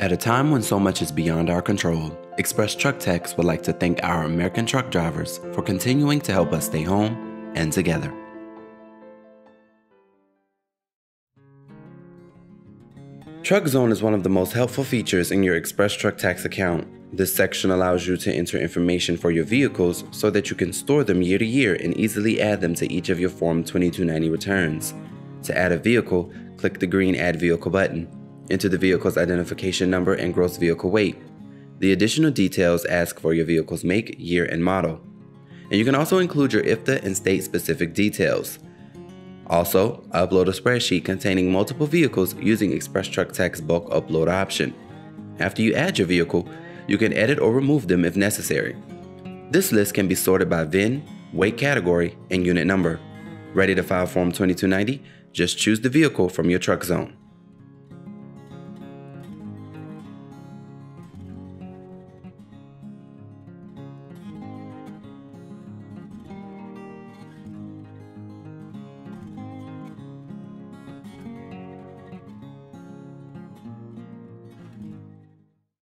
At a time when so much is beyond our control, Express Truck Tax would like to thank our American truck drivers for continuing to help us stay home and together. Truck Zone is one of the most helpful features in your Express Truck Tax account. This section allows you to enter information for your vehicles so that you can store them year to year and easily add them to each of your Form 2290 returns. To add a vehicle, click the green Add Vehicle button. Enter the vehicle's identification number and gross vehicle weight. The additional details ask for your vehicle's make, year, and model. And you can also include your IFTA and state specific details. Also, upload a spreadsheet containing multiple vehicles using Express Truck Tax bulk upload option. After you add your vehicle, you can edit or remove them if necessary. This list can be sorted by VIN, weight category, and unit number. Ready to file Form 2290? Just choose the vehicle from your truck zone.